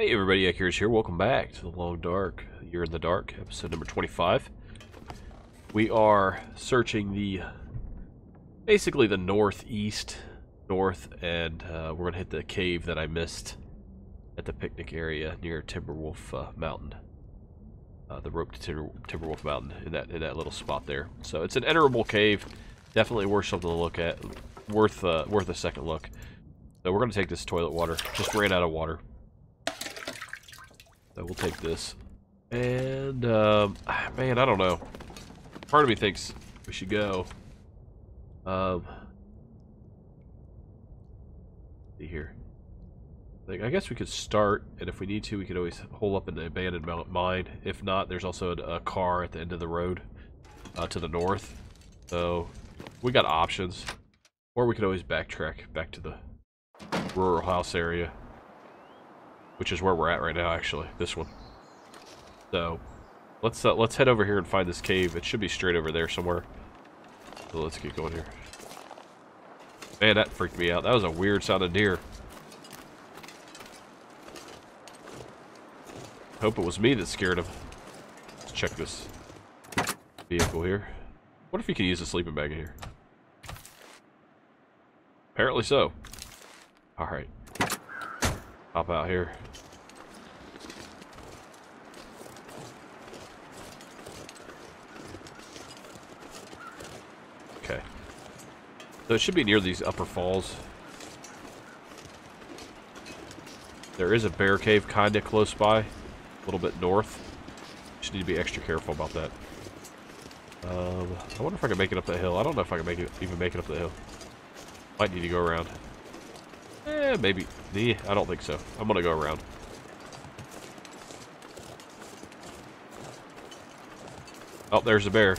Hey everybody, Accurize here. Welcome back to the Long Dark. Year in the Dark, episode number 25. We are searching the, basically the northeast, north, and uh, we're going to hit the cave that I missed at the picnic area near Timberwolf uh, Mountain. Uh, the rope to Timber, Timberwolf Mountain in that in that little spot there. So it's an enterable cave. Definitely worth something to look at. Worth uh, worth a second look. So we're going to take this toilet water. Just ran out of water. We'll take this. And, um, man, I don't know. Part of me thinks we should go. Um, see here. Like, I guess we could start, and if we need to, we could always hole up in the abandoned mine. If not, there's also a, a car at the end of the road uh, to the north. So, we got options. Or we could always backtrack back to the rural house area. Which is where we're at right now, actually. This one. So, let's uh, let's head over here and find this cave. It should be straight over there somewhere. So let's get going here. Man, that freaked me out. That was a weird sound of deer. Hope it was me that scared him. Let's check this vehicle here. What if you could use a sleeping bag in here? Apparently so. Alright. Hop out here. Okay. So it should be near these upper falls. There is a bear cave kind of close by. A little bit north. Just need to be extra careful about that. Um, I wonder if I can make it up that hill. I don't know if I can make it, even make it up the hill. Might need to go around. Eh, maybe. Yeah, I don't think so. I'm gonna go around. Oh, there's a bear.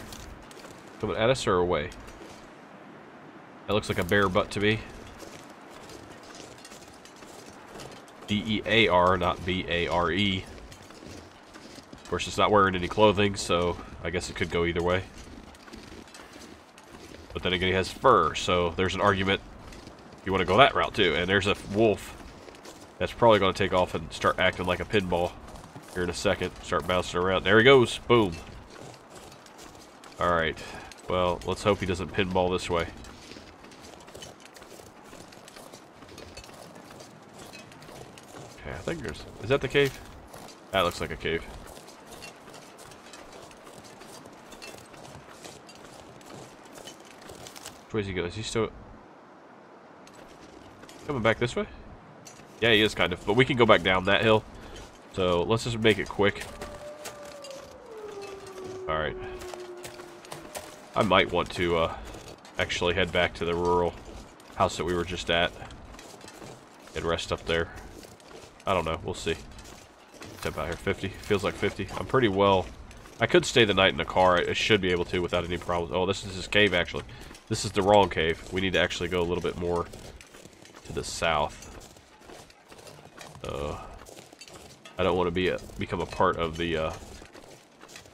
Coming at us or away? That looks like a bear butt to me. D-E-A-R, not B-A-R-E. Of course, it's not wearing any clothing, so I guess it could go either way. But then again, he has fur, so there's an argument you want to go that route too. And there's a wolf that's probably going to take off and start acting like a pinball here in a second. Start bouncing around. There he goes. Boom. Alright. Well, let's hope he doesn't pinball this way. Okay, I think there's... Is that the cave? That looks like a cave. Does he go? Is he still... Coming back this way? Yeah, he is kind of. But we can go back down that hill. So let's just make it quick. Alright. I might want to uh, actually head back to the rural house that we were just at. And rest up there. I don't know. We'll see. Temp out here. 50. Feels like 50. I'm pretty well... I could stay the night in the car. I should be able to without any problems. Oh, this is his cave, actually. This is the wrong cave. We need to actually go a little bit more to the south. Uh, I don't want to be a, become a part of the uh,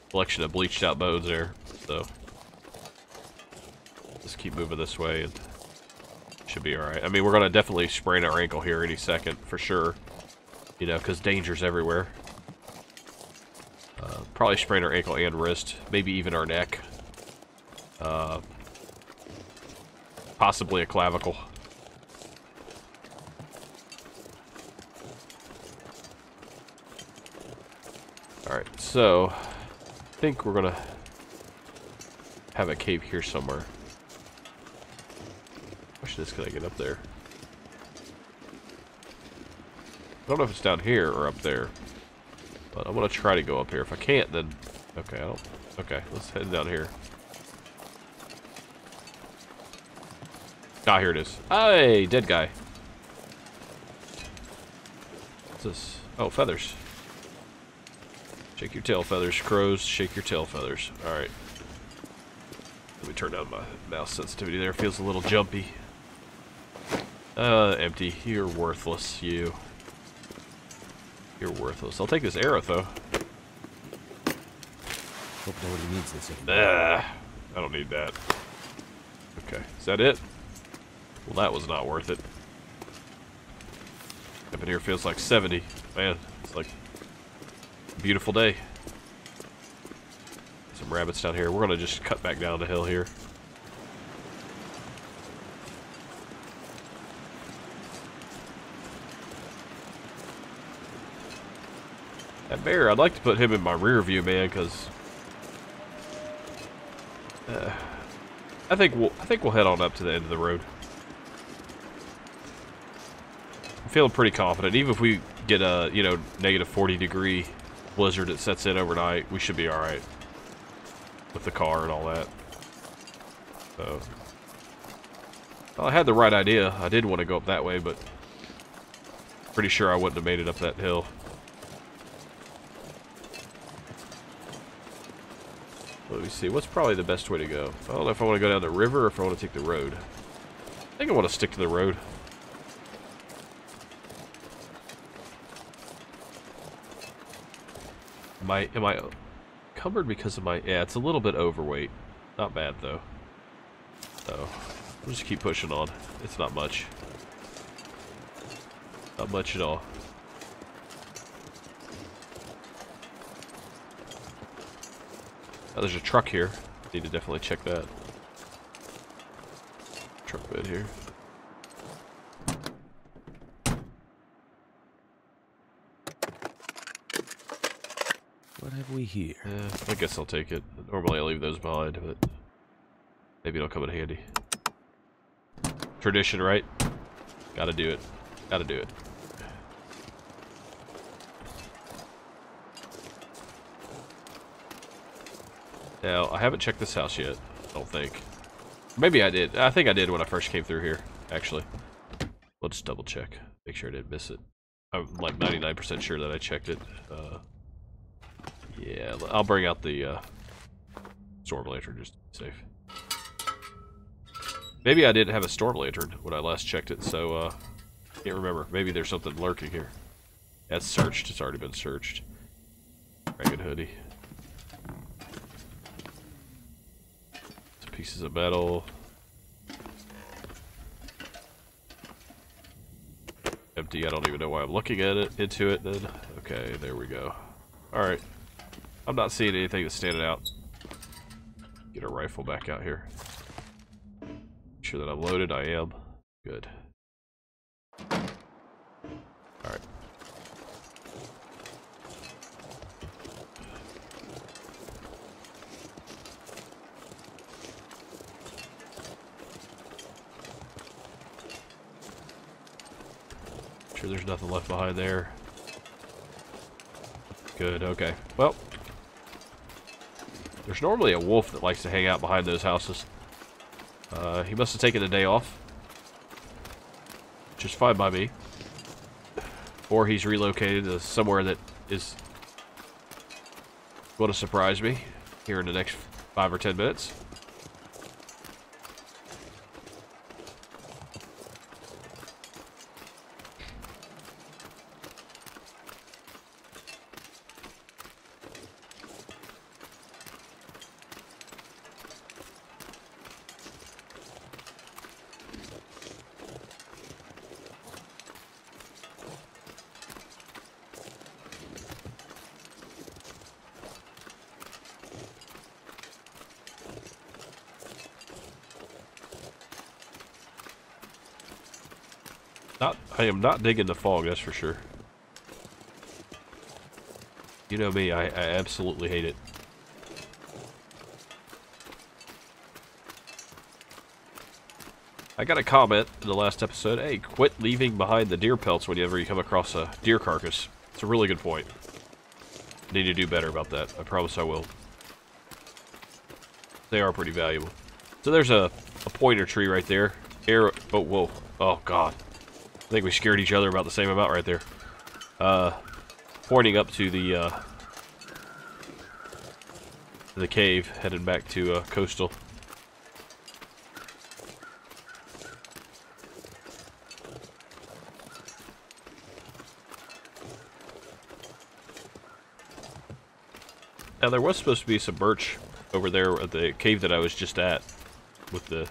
collection of bleached out bones there, so just keep moving this way and should be alright. I mean, we're going to definitely sprain our ankle here any second, for sure, you know, because danger's everywhere. Uh, probably sprain our ankle and wrist, maybe even our neck. Uh, possibly a clavicle. Alright, so I think we're gonna have a cave here somewhere. Question is, can I get up there? I don't know if it's down here or up there. But I'm gonna try to go up here. If I can't, then okay, I don't okay, let's head down here. Ah, here it is. Hey, dead guy. What's this? Oh, feathers. Shake your tail feathers, crows. Shake your tail feathers. Alright. Let me turn down my mouse sensitivity there. Feels a little jumpy. Uh, empty. You're worthless, you. You're worthless. I'll take this arrow, though. Hope nobody needs this anymore. I don't need that. Okay. Is that it? Well, that was not worth it. Up in here feels like 70. Man, it's like beautiful day. Some rabbits down here. We're gonna just cut back down the hill here. Bear, I'd like to put him in my rear view, man, because uh, I think we'll I think we'll head on up to the end of the road. I'm feeling pretty confident. Even if we get a you know negative 40 degree blizzard that sets in overnight, we should be all right with the car and all that. So, well, I had the right idea. I did want to go up that way, but pretty sure I wouldn't have made it up that hill. Me see. What's probably the best way to go? I don't know if I want to go down the river or if I want to take the road. I think I want to stick to the road. Am I, am I cumbered because of my... Yeah, it's a little bit overweight. Not bad, though. So, we'll just keep pushing on. It's not much. Not much at all. Oh, there's a truck here. Need to definitely check that. Truck bed here. What have we here? Yeah, I guess I'll take it. Normally I leave those behind, but maybe it'll come in handy. Tradition, right? Gotta do it. Gotta do it. Now, I haven't checked this house yet, I don't think. Maybe I did. I think I did when I first came through here, actually. Let's double check. Make sure I didn't miss it. I'm like 99% sure that I checked it. Uh, yeah, I'll bring out the uh, storm lantern just to be safe. Maybe I didn't have a storm lantern when I last checked it, so uh, can't remember. Maybe there's something lurking here. That's searched. It's already been searched. Ragged hoodie. Pieces of metal. Empty. I don't even know why I'm looking at it into it. Then okay, there we go. All right. I'm not seeing anything that's standing out. Get a rifle back out here. Make sure that I'm loaded. I am. Good. Alright. Sure there's nothing left behind there. Good, okay. Well, there's normally a wolf that likes to hang out behind those houses. Uh, he must have taken a day off. Which is fine by me. Or he's relocated to somewhere that is going to surprise me here in the next five or ten minutes. Not, I am not digging the fog, that's for sure. You know me, I, I absolutely hate it. I got a comment in the last episode, hey, quit leaving behind the deer pelts whenever you come across a deer carcass. It's a really good point. Need to do better about that. I promise I will. They are pretty valuable. So there's a, a pointer tree right there. Arrow, oh, whoa. Oh, God. I think we scared each other about the same amount right there. Uh, pointing up to the, uh, the cave, headed back to, uh, coastal. Now there was supposed to be some birch over there at the cave that I was just at, with the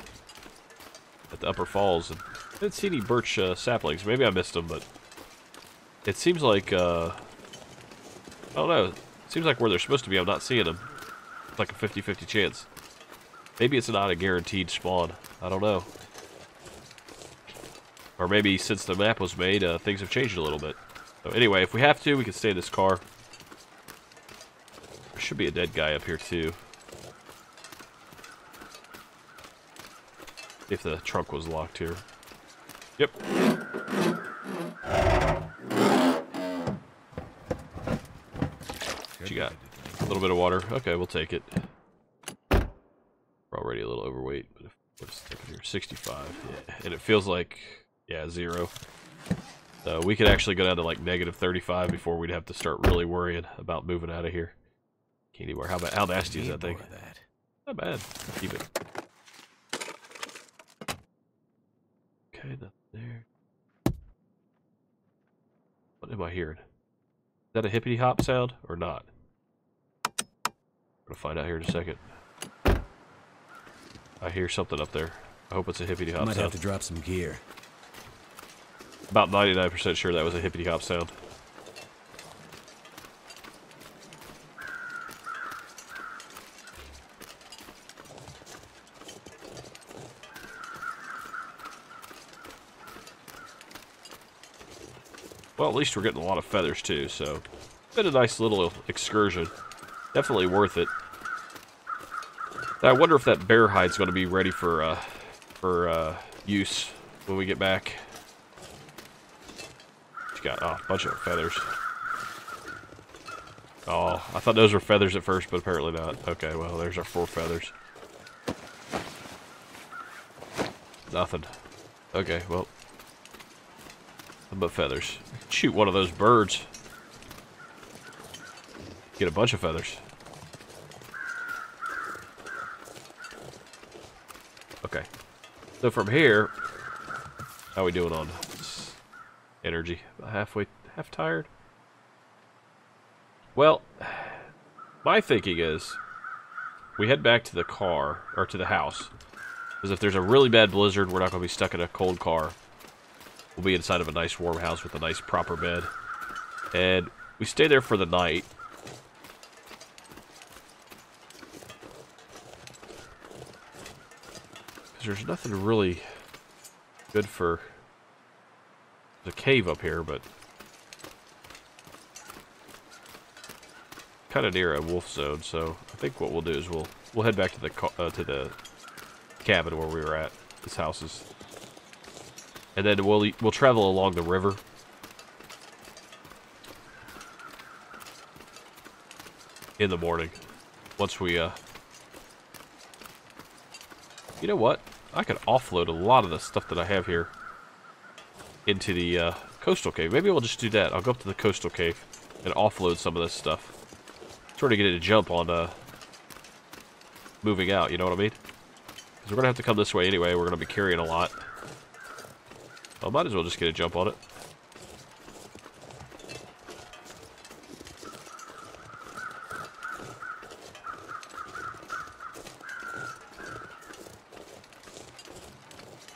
at the upper falls. And didn't see any birch uh, saplings. Maybe I missed them, but it seems like uh, I don't know. It Seems like where they're supposed to be, I'm not seeing them. It's like a 50-50 chance. Maybe it's not a guaranteed spawn. I don't know. Or maybe since the map was made, uh, things have changed a little bit. So anyway, if we have to, we can stay in this car. There should be a dead guy up here too. If the trunk was locked here. Yep. What you got? A little bit of water. Okay, we'll take it. We're already a little overweight, but if sticking here? 65. Yeah. And it feels like yeah, zero. So we could actually go down to like negative 35 before we'd have to start really worrying about moving out of here. Can't anywhere. How, about how nasty is that thing? That. Not bad. Keep it. Okay, nothing there. What am I hearing? Is that a hippity hop sound or not? I'm gonna find out here in a second. I hear something up there. I hope it's a hippity hop might sound. have to drop some gear. About 99% sure that was a hippity hop sound. Well, at least we're getting a lot of feathers too, so been a nice little excursion. Definitely worth it. I wonder if that bear hide's going to be ready for uh, for uh, use when we get back. You got? Oh, a bunch of feathers. Oh, I thought those were feathers at first, but apparently not. Okay, well, there's our four feathers. Nothing. Okay, well. But feathers. Shoot one of those birds. Get a bunch of feathers. Okay. So from here, how we doing on energy? Halfway, half tired? Well, my thinking is we head back to the car, or to the house. Because if there's a really bad blizzard, we're not going to be stuck in a cold car. We'll be inside of a nice warm house with a nice proper bed. And we stay there for the night. Because there's nothing really good for the cave up here, but kind of near a wolf zone. So I think what we'll do is we'll we'll head back to the uh, to the cabin where we were at. This house is, and then we'll we'll travel along the river. In the morning, once we uh, you know what? I could offload a lot of the stuff that I have here into the uh, coastal cave. Maybe we'll just do that. I'll go up to the coastal cave and offload some of this stuff. Sort of get a jump on uh, moving out, you know what I mean? Because we're going to have to come this way anyway. We're going to be carrying a lot. I might as well just get a jump on it.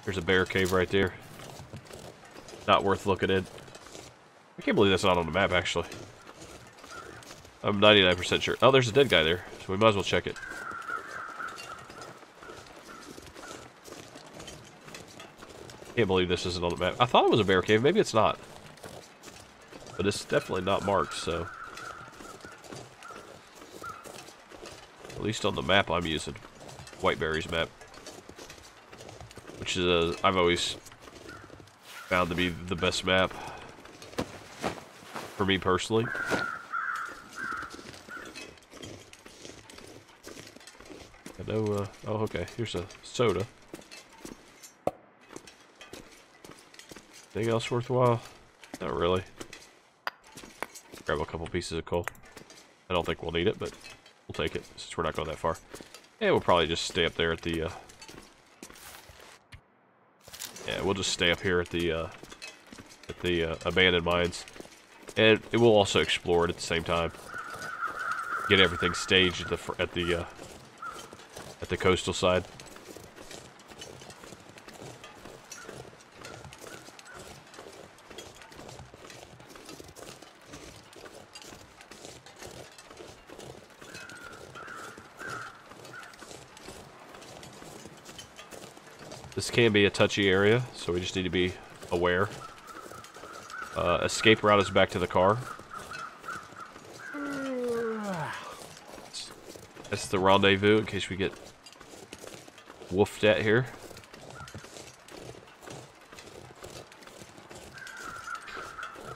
There's a bear cave right there. Not worth looking in. I can't believe that's not on the map, actually. I'm 99% sure. Oh, there's a dead guy there, so we might as well check it. Can't believe this isn't on the map. I thought it was a bear cave. Maybe it's not. But it's definitely not marked, so... At least on the map I'm using. Whiteberry's map. Which is, I've always found to be the best map. For me personally. I uh, oh, okay, here's a soda. Anything else worthwhile? Not really. Grab a couple pieces of coal. I don't think we'll need it, but we'll take it since we're not going that far. And we'll probably just stay up there at the, uh... Yeah, we'll just stay up here at the, uh... At the, uh, abandoned mines. And it will also explore it at the same time. Get everything staged at the, at the, uh... At the coastal side. Can be a touchy area, so we just need to be aware. Uh, escape route is back to the car. That's the rendezvous in case we get woofed at here.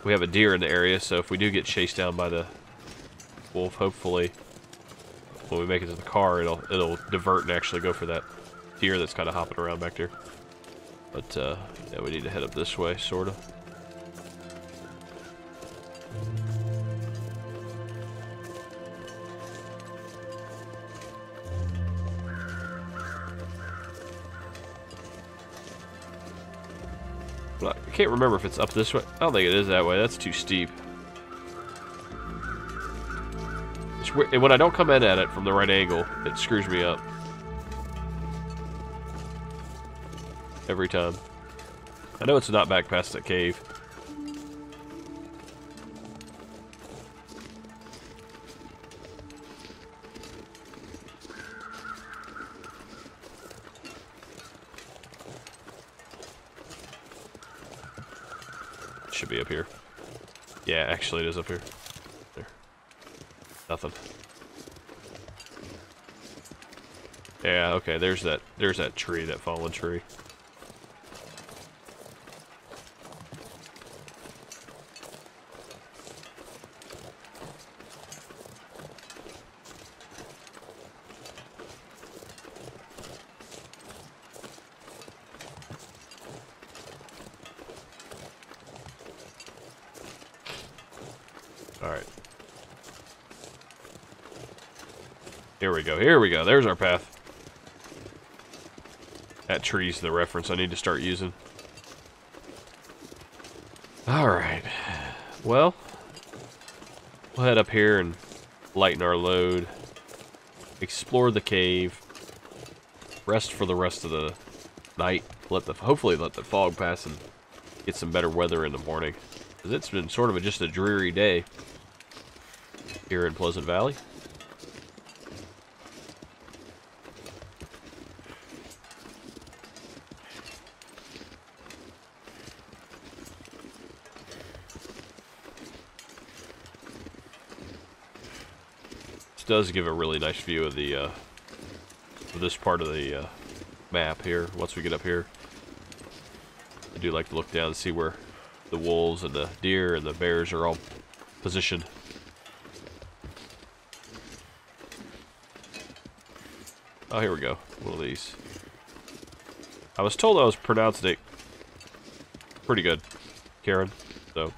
We have a deer in the area, so if we do get chased down by the wolf, hopefully when we make it to the car, it'll it'll divert and actually go for that deer that's kind of hopping around back there. But uh, yeah, we need to head up this way, sort of. I can't remember if it's up this way. I don't think it is that way. That's too steep. And when I don't come in at it from the right angle, it screws me up. Every time. I know it's not back past that cave. Should be up here. Yeah, actually it is up here. There. Nothing. Yeah, okay, there's that there's that tree, that fallen tree. Go, here we go, there's our path. That tree's the reference I need to start using. Alright. Well, we'll head up here and lighten our load. Explore the cave. Rest for the rest of the night. Let the hopefully let the fog pass and get some better weather in the morning. Because it's been sort of a, just a dreary day here in Pleasant Valley. Does give a really nice view of the uh, of this part of the uh, map here. Once we get up here, I do like to look down and see where the wolves and the deer and the bears are all positioned. Oh, here we go. One of these. I was told I was pronouncing it pretty good, cairn. So.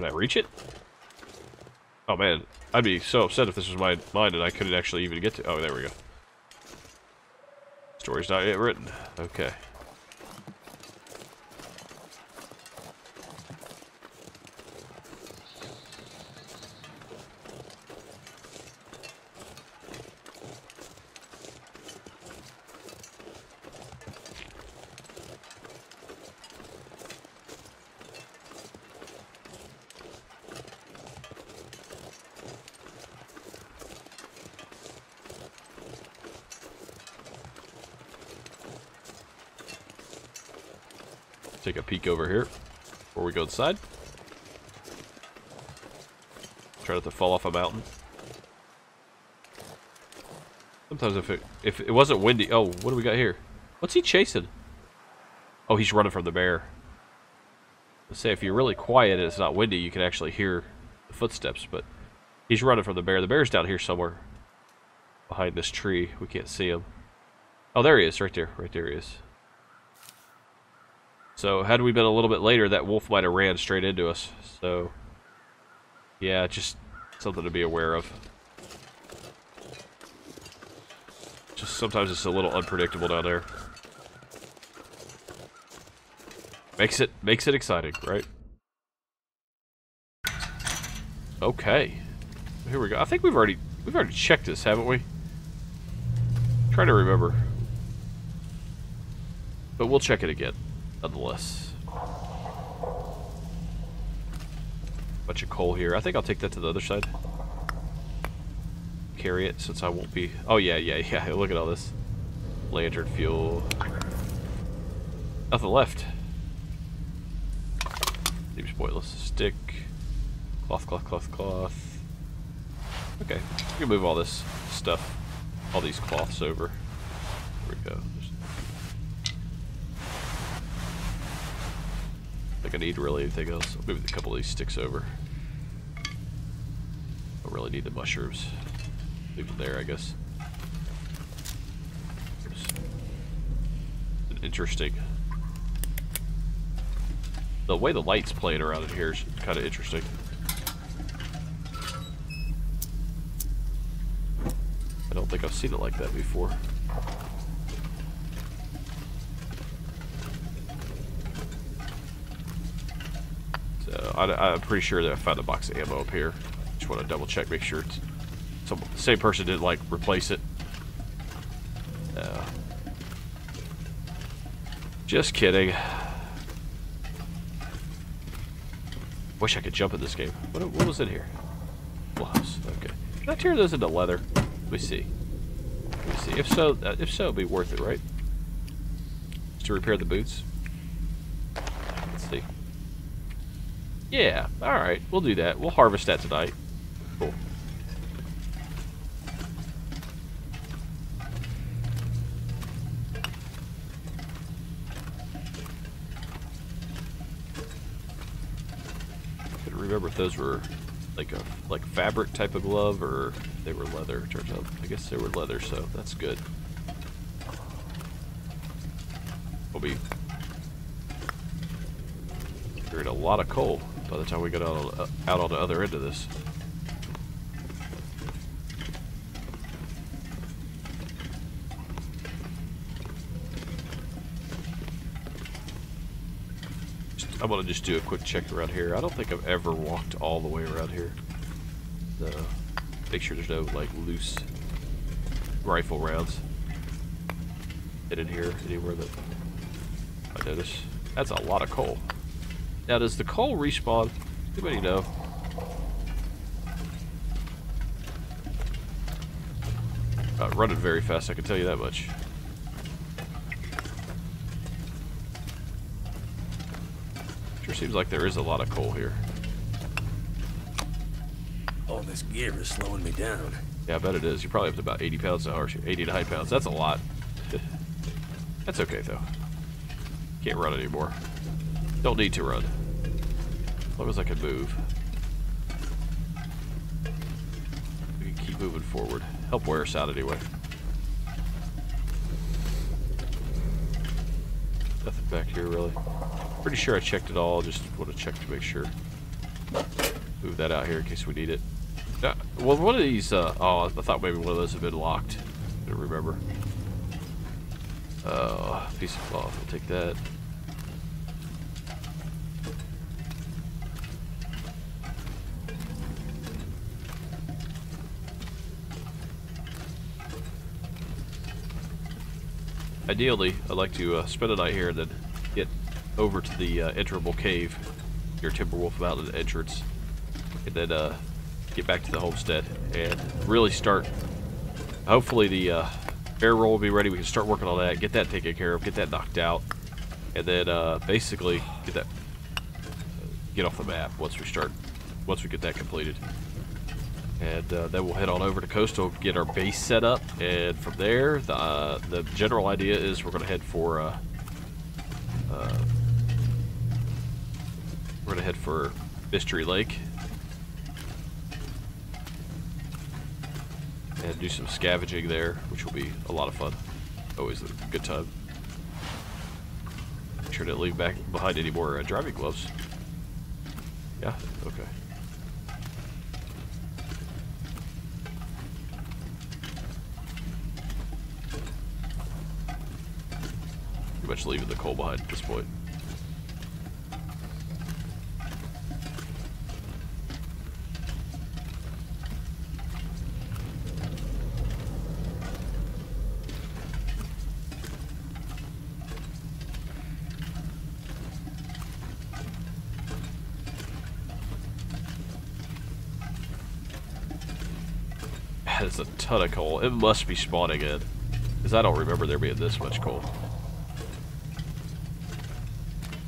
Can I reach it? Oh man, I'd be so upset if this was my mine and I couldn't actually even get to. Oh, there we go. Story's not yet written. Okay. Over here before we go inside. Try not to fall off a mountain. Sometimes if it if it wasn't windy, oh, what do we got here? What's he chasing? Oh, he's running from the bear. Let's say if you're really quiet and it's not windy, you can actually hear the footsteps, but he's running from the bear. The bear's down here somewhere behind this tree. We can't see him. Oh, there he is, right there. Right there he is. So had we been a little bit later, that wolf might have ran straight into us. So yeah, just something to be aware of. Just sometimes it's a little unpredictable down there. Makes it makes it exciting, right? Okay. Here we go. I think we've already we've already checked this, haven't we? I'm trying to remember. But we'll check it again nonetheless. Bunch of coal here. I think I'll take that to the other side. carry it since I won't be... Oh, yeah, yeah, yeah. Look at all this. Lantern fuel. Nothing left. Seems pointless. Stick. Cloth, cloth, cloth, cloth. Okay. We can move all this stuff, all these cloths over. There we go. Think I need really anything else. I'll move a couple of these sticks over. Don't really need the mushrooms. Leave them there, I guess. Interesting. The way the light's playing around in here is kind of interesting. I don't think I've seen it like that before. So I, am pretty sure that I found a box of ammo up here. Just want to double check, make sure it's some same person didn't like replace it. Uh, just kidding. Wish I could jump in this game. What, what was in here? Gloves. Okay. Can I turn those into leather? Let me see. Let me see. If so, uh, if so, it'd be worth it, right? Just to repair the boots. Let's see. Yeah. All right. We'll do that. We'll harvest that tonight. Cool. remember if those were like a like fabric type of glove or they were leather. Turns out, I guess they were leather, so that's good. We'll be carrying a lot of coal by the time we get out uh, on, out on the other end of this. I want to just do a quick check around here. I don't think I've ever walked all the way around here. Make sure there's no, like, loose rifle rounds in here anywhere that I notice. That's a lot of coal. Now, does the coal respawn? Anybody know? Not running very fast, I can tell you that much. Sure seems like there is a lot of coal here. All this gear is slowing me down. Yeah, I bet it is. You're probably up to about 80 pounds an hour. 89 pounds. That's a lot. That's okay, though. Can't run anymore. Don't need to run. As long as I can move. We can keep moving forward. Help wear us out anyway. Nothing back here, really. Pretty sure I checked it all, just want to check to make sure. Move that out here in case we need it. Uh, well, one of these, uh, oh, I thought maybe one of those had been locked. I don't remember. Uh, piece of cloth, I'll take that. Ideally, I'd like to uh, spend a night here and then get over to the uh, enterable cave, your Timberwolf Mountain entrance, and then uh, get back to the homestead and really start. Hopefully, the uh, bear roll will be ready. We can start working on that, get that taken care of, get that knocked out, and then uh, basically get that get off the map once we start once we get that completed. And uh, then we'll head on over to Coastal, get our base set up, and from there, the, uh, the general idea is we're going to head for uh, uh, we're gonna head for Mystery Lake. And do some scavenging there, which will be a lot of fun. Always a good time. Make sure to leave back behind any more uh, driving gloves. Yeah? Okay. much leaving the coal behind at this point. That is a ton of coal. It must be spawning in. Because I don't remember there being this much coal.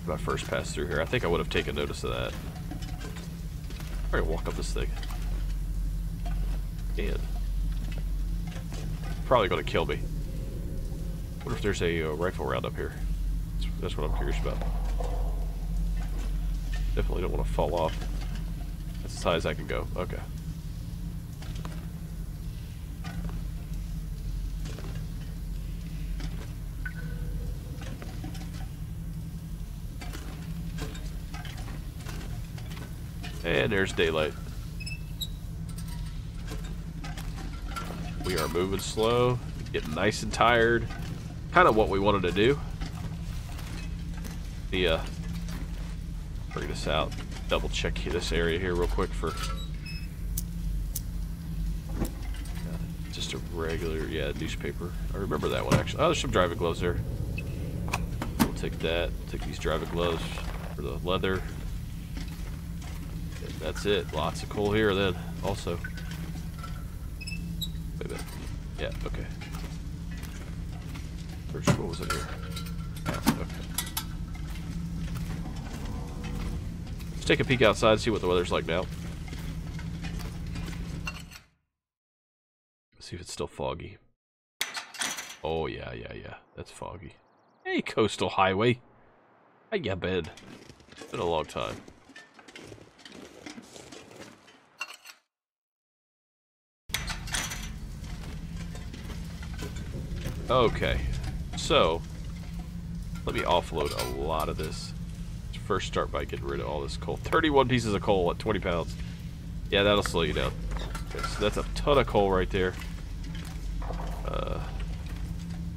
I first pass through here. I think I would have taken notice of that. I'm gonna walk up this thing. And probably gonna kill me. What if there's a uh, rifle round up here? That's, that's what I'm curious about. Definitely don't want to fall off. That's as high as I can go. Okay. And there's daylight. We are moving slow, getting nice and tired. Kind of what we wanted to do. The, uh, bring this out. Double check this area here real quick for just a regular, yeah, newspaper. I remember that one actually. Oh, there's some driving gloves there. We'll take that. Take these driving gloves for the leather. That's it. Lots of coal here then, also. Wait a minute. Yeah, okay. First, what was it here? Okay. Let's take a peek outside, see what the weather's like now. See if it's still foggy. Oh, yeah, yeah, yeah. That's foggy. Hey, Coastal Highway. How ya been? It's been a long time. Okay, so let me offload a lot of this. Let's first start by getting rid of all this coal. 31 pieces of coal at 20 pounds. Yeah, that'll slow you down. Okay, so that's a ton of coal right there. Uh,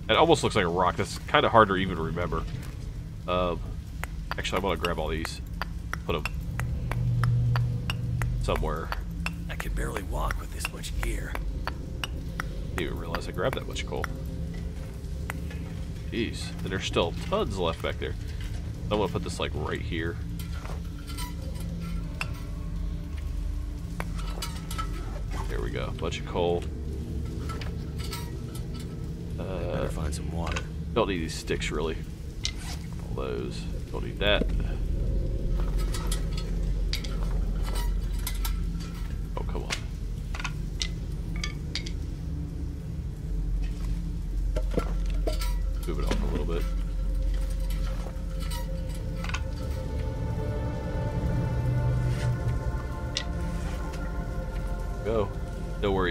it almost looks like a rock. That's kind of hard to even remember. Um, actually, I want to grab all these. Put them somewhere. I can barely walk with this much gear. Didn't even realize I grabbed that much coal. Jeez. And there's still tons left back there. I'm gonna put this like right here. There we go. Bunch of coal. Better Uh, find some water. don't need these sticks really. All those. Don't need that.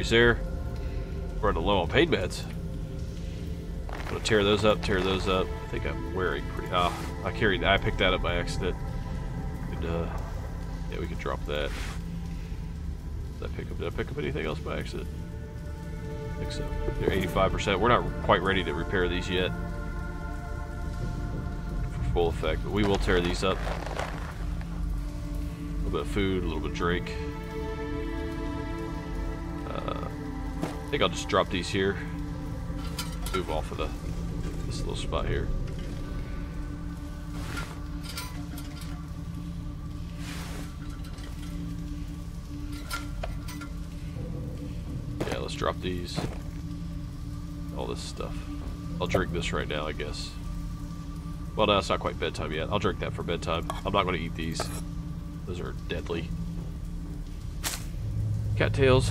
Worries there. Running low on pain meds. Gonna tear those up, tear those up. I think I'm wearing pretty. Ah, I carried. I picked that up by accident. And, uh, yeah, we can drop that. Did I pick up? Did I pick up anything else by accident? I think so. They're 85%. We're not quite ready to repair these yet. For full effect, but we will tear these up. A little bit of food, a little bit of drink. Think I'll just drop these here move off of the this little spot here. Yeah, let's drop these. All this stuff. I'll drink this right now, I guess. Well, no, it's not quite bedtime yet. I'll drink that for bedtime. I'm not going to eat these. Those are deadly. Cattails.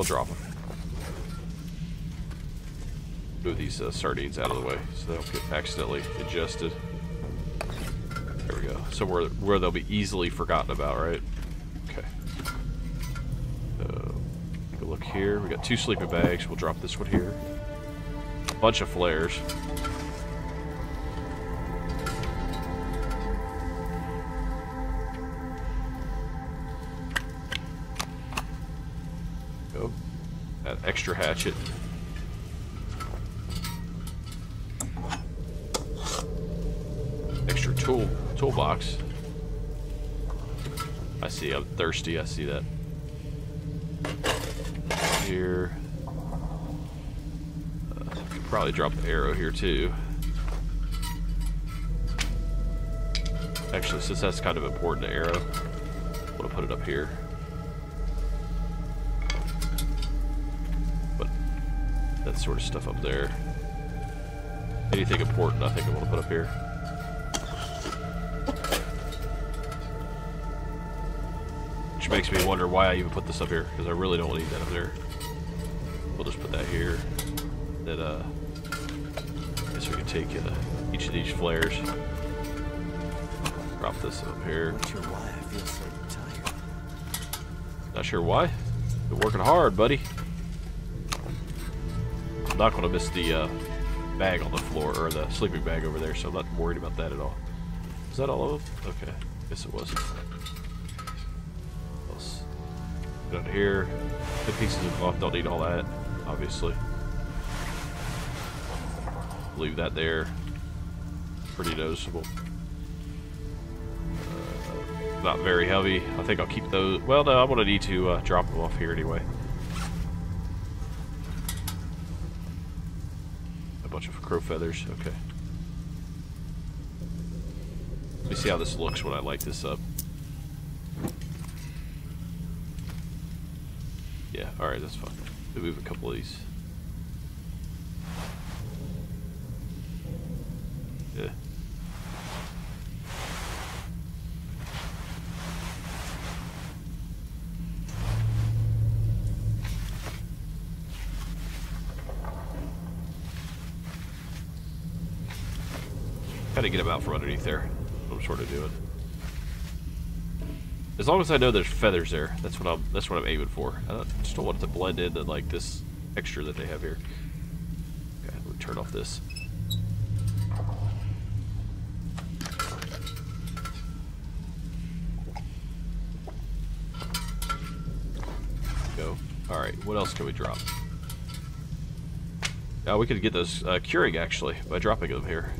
We'll drop them. Move these uh, sardines out of the way so they don't get accidentally ingested. There we go. So where they'll be easily forgotten about, right? Okay. A look here. We got two sleeping bags. We'll drop this one here. A bunch of flares. Go. That extra hatchet. Extra tool toolbox. I see. I'm thirsty. I see that. Here. Uh, could probably drop the arrow here too. Actually, since that's kind of important to arrow, I'm gonna put it up here. Sort of stuff up there. Anything important, I think I'm gonna put up here. Which makes me wonder why I even put this up here, because I really don't need that up there. We'll just put that here. Then, uh, I guess we can take uh, each of these flares. Drop this up here. Not sure why I feel so tired. Not sure why. Been working hard, buddy. Not going to miss the uh, bag on the floor, or the sleeping bag over there, so I'm not worried about that at all. Is that all of them? Okay. Guess it was. Else. Down here. The pieces of cloth don't need all that, obviously. Leave that there. Pretty noticeable. Uh, not very heavy. I think I'll keep those. Well, no, I'm going to need to uh, drop them off here anyway. A bunch of crow feathers. Okay. Let me see how this looks when I light this up. Yeah, alright, that's fine. We move a couple of these. Yeah. Kind of get them out from underneath there. What I'm sort of doing. As long as I know there's feathers there, that's what I'm. That's what I'm aiming for. I just don't want it to blend in into like this texture that they have here. Okay, we'll turn off this. Go. All right. What else can we drop? Now we could get those uh, curing actually by dropping them here.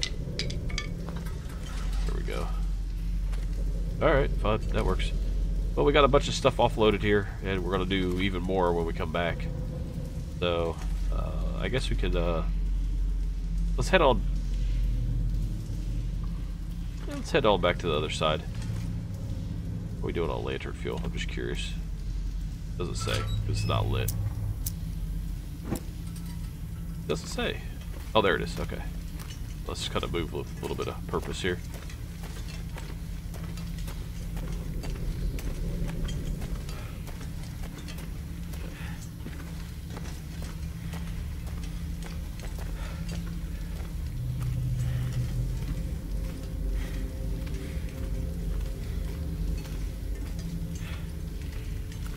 Alright, fine. That works. Well, we got a bunch of stuff offloaded here, and we're going to do even more when we come back. So, uh, I guess we could, uh, let's head on, let's head on back to the other side. What are we doing on lantern fuel? I'm just curious. Doesn't say, it's not lit. Doesn't say. Oh, there it is. Okay. Let's kind of move with a little bit of purpose here.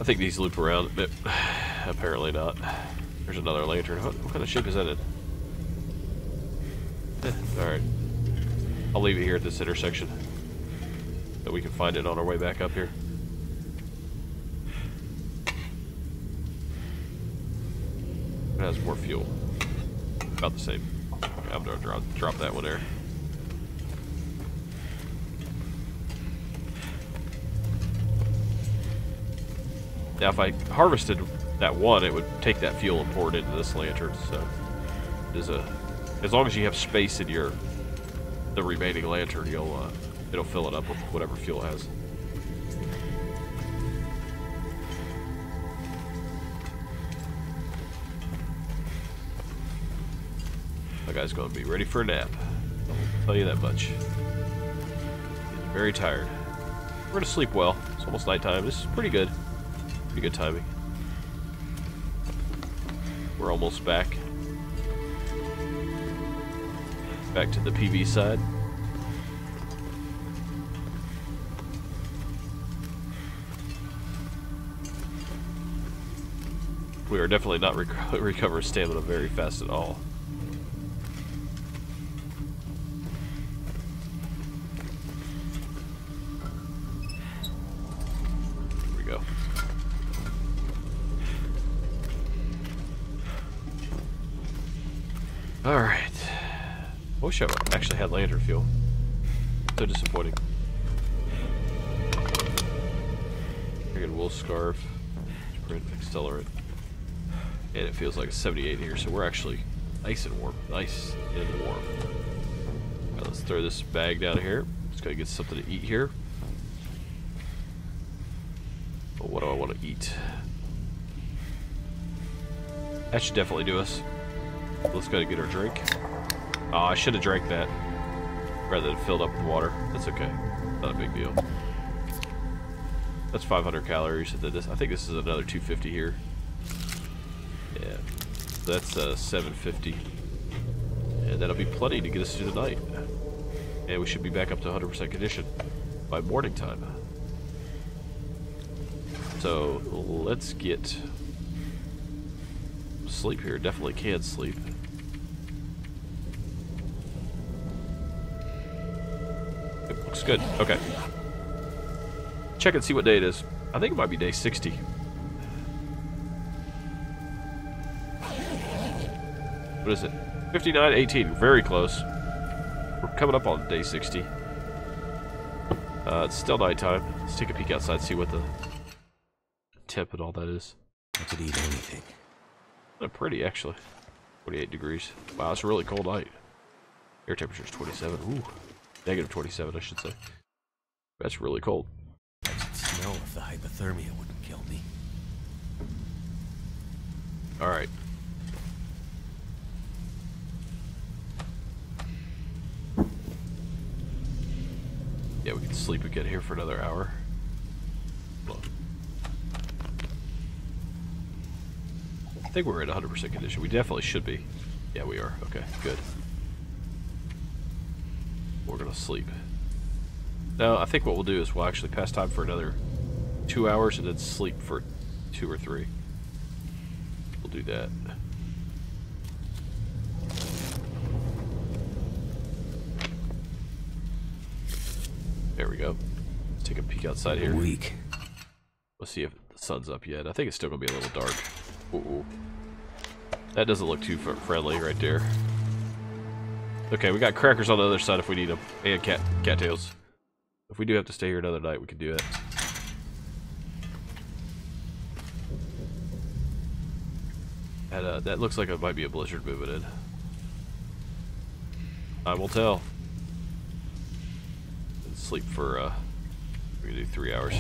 I think these loop around, but apparently not. There's another lantern. What, what kind of shape is that in? Eh, Alright. I'll leave it here at this intersection. So we can find it on our way back up here. It has more fuel. About the same. I'm gonna drop, drop that one there. Now, if I harvested that one, it would take that fuel and pour it into this lantern. So, a as long as you have space in your the remaining lantern, you'll uh, it'll fill it up with whatever fuel it has. That guy's going to be ready for a nap. I'll tell you that much. He's very tired. We're to sleep well. It's almost nighttime. This is pretty good. Pretty good timing. We're almost back. Back to the PV side. We are definitely not rec recovering stamina very fast at all. Feels like it's 78 here, so we're actually nice and warm. Nice and warm. Alright, let's throw this bag down here. Just gotta get something to eat here. But what do I want to eat? That should definitely do us. Let's go get our drink. Oh, I should have drank that rather than filled up with water. That's okay. Not a big deal. That's 500 calories. I think this is another 250 here. Yeah. That's uh, 750. And that'll be plenty to get us through the night. And we should be back up to 100% condition by morning time. So let's get sleep here. Definitely can sleep. It looks good. Okay. Check and see what day it is. I think it might be day 60. What is it? 59, 18. Very close. We're coming up on day 60. Uh, it's still nighttime. Let's take a peek outside, see what the temp and all that is. I could eat anything. Pretty, actually. 48 degrees. Wow, it's a really cold night. Air temperature is 27. Ooh. Negative 27, I should say. That's really cold. I could smell if the hypothermia wouldn't kill me. Alright. Yeah, we can sleep again here for another hour. I think we're at 100% condition. We definitely should be. Yeah, we are. Okay, good. We're gonna sleep. No, I think what we'll do is we'll actually pass time for another two hours and then sleep for two or three. We'll do that. There we go. Let's take a peek outside here. Weak. Let's see if the sun's up yet. I think it's still gonna be a little dark. Ooh. That doesn't look too friendly right there. Okay, we got crackers on the other side if we need them, and cat cattails. If we do have to stay here another night, we can do it. And, uh, that looks like it might be a blizzard moving in. I will tell. And sleep for, uh, gonna do three hours.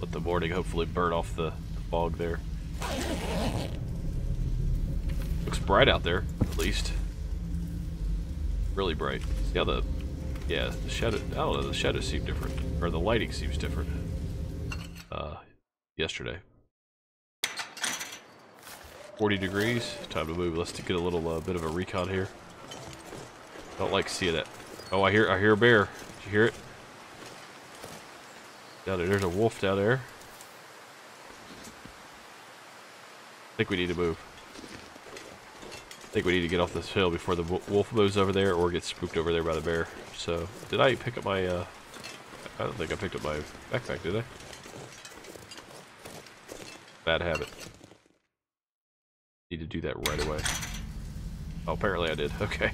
Let the morning hopefully burn off the, fog there. Looks bright out there, at least. Really bright. See how the, yeah, the shadow, I don't know, the shadows seem different. Or the lighting seems different. Uh, yesterday. 40 degrees, time to move. Let's get a little uh, bit of a recon here. Don't like seeing it. Oh, I hear, I hear a bear. Did you hear it? Down there, there's a wolf down there. I think we need to move. I think we need to get off this hill before the wolf moves over there or gets spooked over there by the bear. So, did I pick up my, uh, I don't think I picked up my backpack, did I? Bad habit. Need to do that right away. Oh, apparently I did. Okay.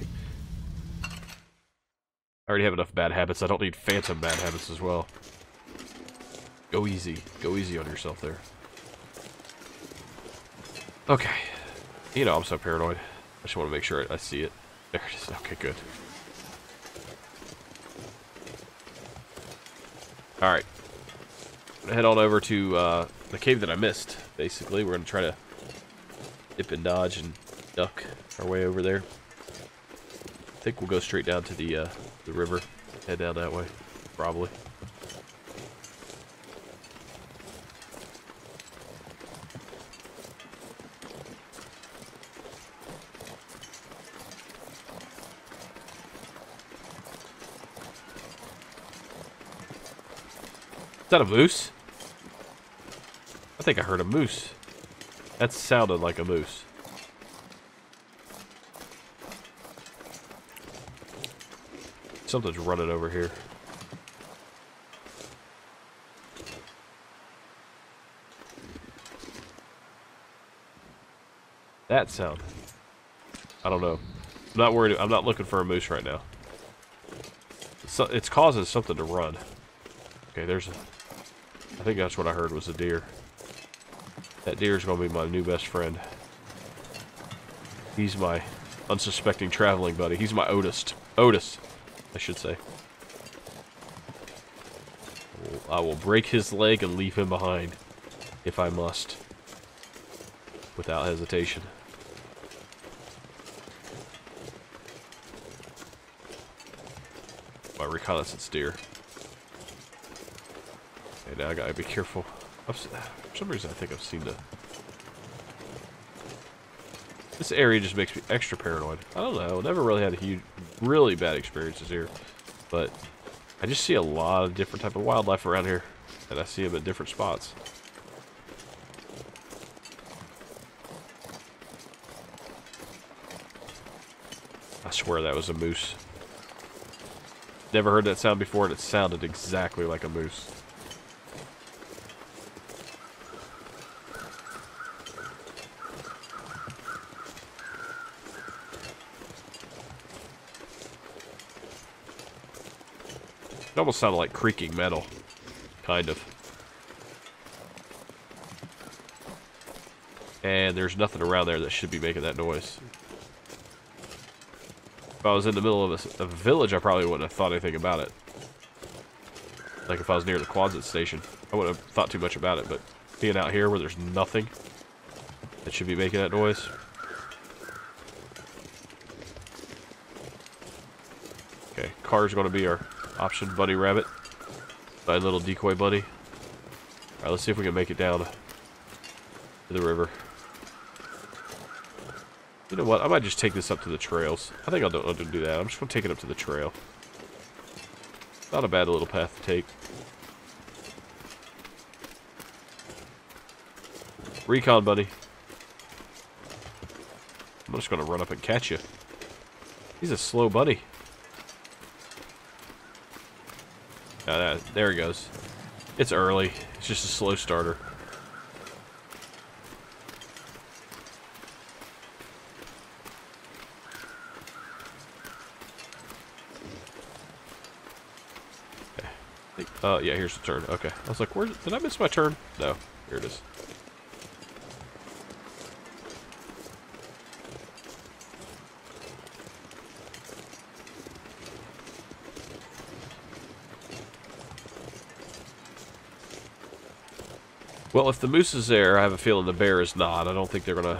I already have enough bad habits. I don't need phantom bad habits as well. Go easy. Go easy on yourself there. Okay. You know, I'm so paranoid. I just want to make sure I see it. There it is. Okay, good. Alright. Head on over to uh, the cave that I missed, basically. We're gonna try to dip and dodge and duck our way over there. I think we'll go straight down to the uh, the river. Head down that way, probably. Is that a moose? I think I heard a moose. That sounded like a moose. Something's running over here. That sound. I don't know. I'm not worried. I'm not looking for a moose right now. So, it's causing something to run. Okay, there's a... I think that's what I heard was a deer. That deer is gonna be my new best friend. He's my unsuspecting traveling buddy. He's my Otis. Otis, I should say. I will break his leg and leave him behind, if I must, without hesitation. My reconnaissance deer. Okay, now I gotta be careful. For some reason, I think I've seen the. This area just makes me extra paranoid. I don't know. Never really had a huge, really bad experiences here, but I just see a lot of different type of wildlife around here, and I see them at different spots. I swear that was a moose. Never heard that sound before, and it sounded exactly like a moose. Almost sounded like creaking metal. Kind of. And there's nothing around there that should be making that noise. If I was in the middle of a, a village, I probably wouldn't have thought anything about it. Like if I was near the Quonset station, I wouldn't have thought too much about it, but being out here where there's nothing that should be making that noise. Okay, car's going to be our option bunny rabbit. My little decoy bunny. Alright, let's see if we can make it down to the river. You know what? I might just take this up to the trails. I think I'll do, I'll do that. I'm just going to take it up to the trail. Not a bad little path to take. Recon, buddy. I'm just going to run up and catch you. He's a slow buddy. Uh, there he goes. It's early. It's just a slow starter. Oh, uh, yeah, here's the turn. Okay. I was like, where did I miss my turn? No. Here it is. Well, if the moose is there, I have a feeling the bear is not. I don't think they're gonna...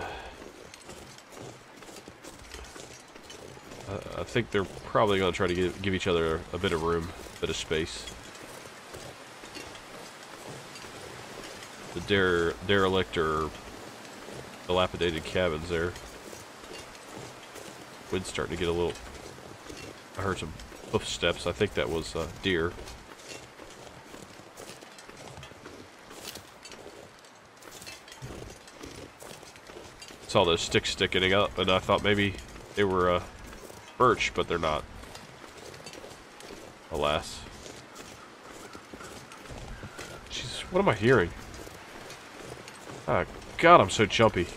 Uh, I think they're probably gonna try to give, give each other a bit of room, a bit of space. The dere derelict or dilapidated cabins there. Wind's starting to get a little... I heard some hoof steps. I think that was uh, deer. Saw those sticks sticking up, and I thought maybe they were uh, birch, but they're not. Alas. Jesus, what am I hearing? Ah, God, I'm so jumpy.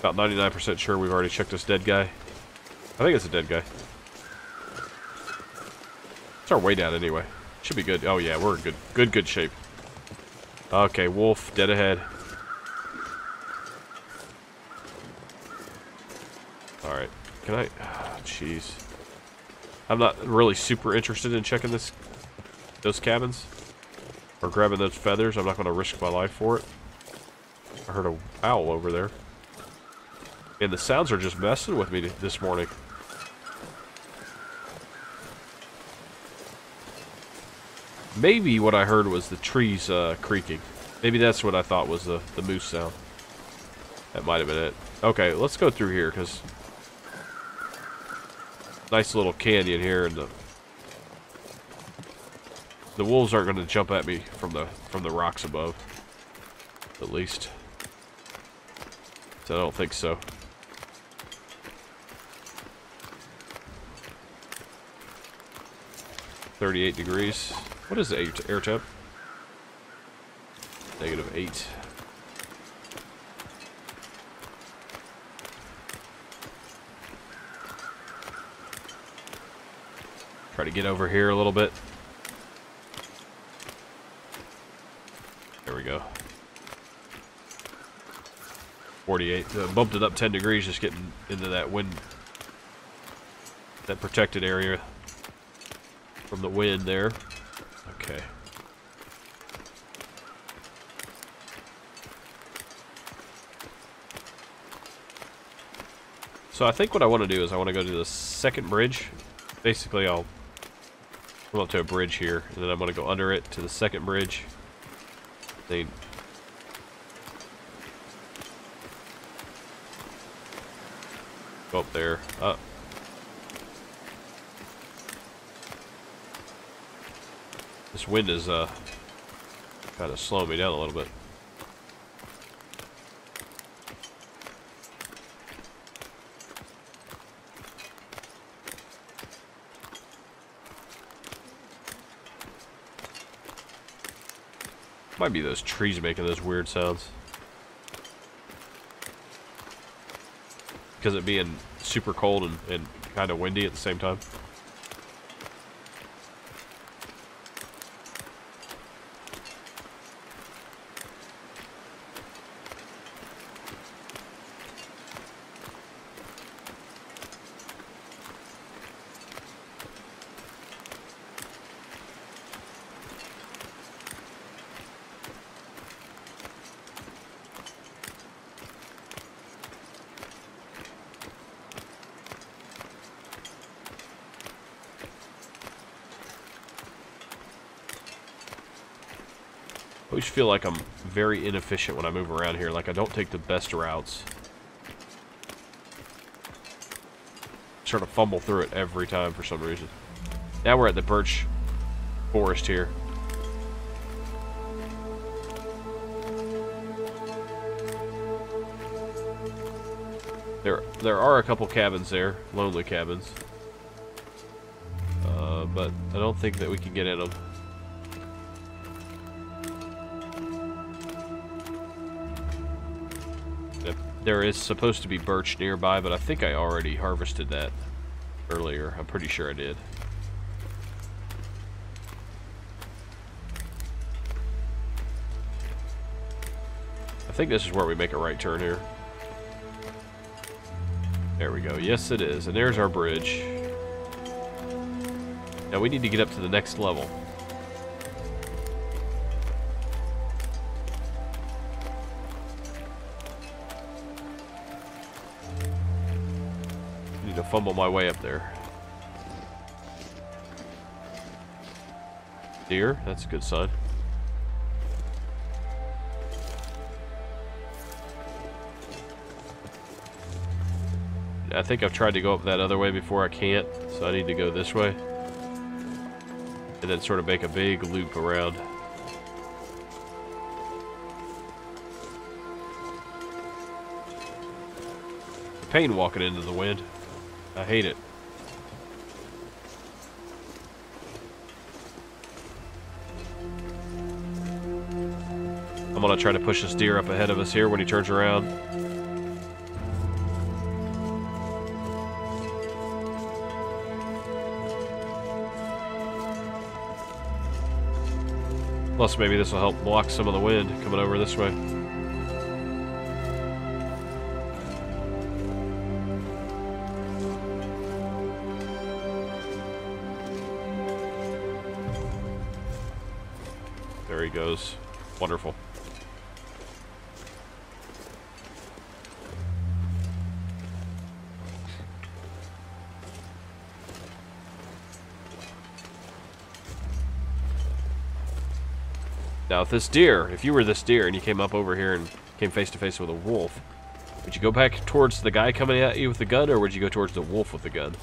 About 99% sure we've already checked this dead guy. I think it's a dead guy our way down anyway. Should be good. Oh yeah, we're in good, good, good shape. Okay, wolf, dead ahead. Alright, can I... Ah, jeez. Oh, I'm not really super interested in checking this, those cabins. Or grabbing those feathers. I'm not going to risk my life for it. I heard a owl over there. And the sounds are just messing with me this morning. Maybe what I heard was the trees uh, creaking. Maybe that's what I thought was the, the moose sound. That might have been it. Okay, let's go through here, because... Nice little canyon here, and the... The wolves aren't going to jump at me from the from the rocks above. At least. I don't think so. Thirty-eight degrees. What is the air temp? Negative 8. Try to get over here a little bit. There we go. 48. Uh, bumped it up 10 degrees just getting into that wind, that protected area from the wind there. Okay. So I think what I want to do is I want to go to the second bridge. Basically, I'll come up to a bridge here, and then I'm going to go under it to the second bridge. They go up there. Uh, this wind is uh, kind of slowing me down a little bit. Might be those trees making those weird sounds. Because it being super cold and, and kind of windy at the same time. Feel like I'm very inefficient when I move around here. Like I don't take the best routes. Sort of fumble through it every time for some reason. Now we're at the birch forest here. There, there are a couple cabins there, lonely cabins. Uh, but I don't think that we can get in them. There is supposed to be birch nearby, but I think I already harvested that earlier. I'm pretty sure I did. I think this is where we make a right turn here. There we go. Yes, it is. And there's our bridge. Now we need to get up to the next level. Fumble my way up there. Deer, that's a good sign. I think I've tried to go up that other way before I can't, so I need to go this way. And then sort of make a big loop around. pain walking into the wind. I hate it. I'm gonna try to push this deer up ahead of us here when he turns around. Plus maybe this will help block some of the wind coming over this way. Wonderful. Now, if this deer, if you were this deer and you came up over here and came face to face with a wolf, would you go back towards the guy coming at you with the gun, or would you go towards the wolf with the gun?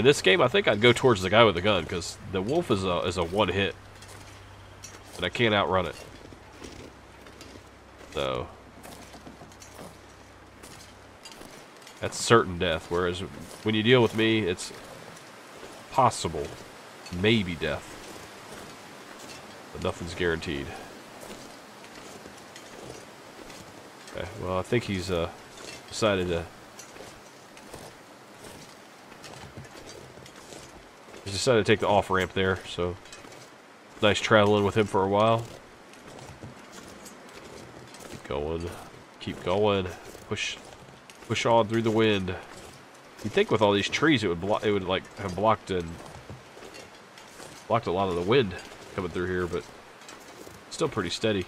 In this game, I think I'd go towards the guy with the gun, because the wolf is a, is a one hit. And I can't outrun it. So... That's certain death, whereas when you deal with me, it's possible, maybe death. But nothing's guaranteed. Okay, well I think he's uh, decided to Decided to take the off ramp there, so nice traveling with him for a while. Keep going, keep going, push, push on through the wind. You'd think with all these trees, it would block, it would like have blocked and blocked a lot of the wind coming through here, but still pretty steady.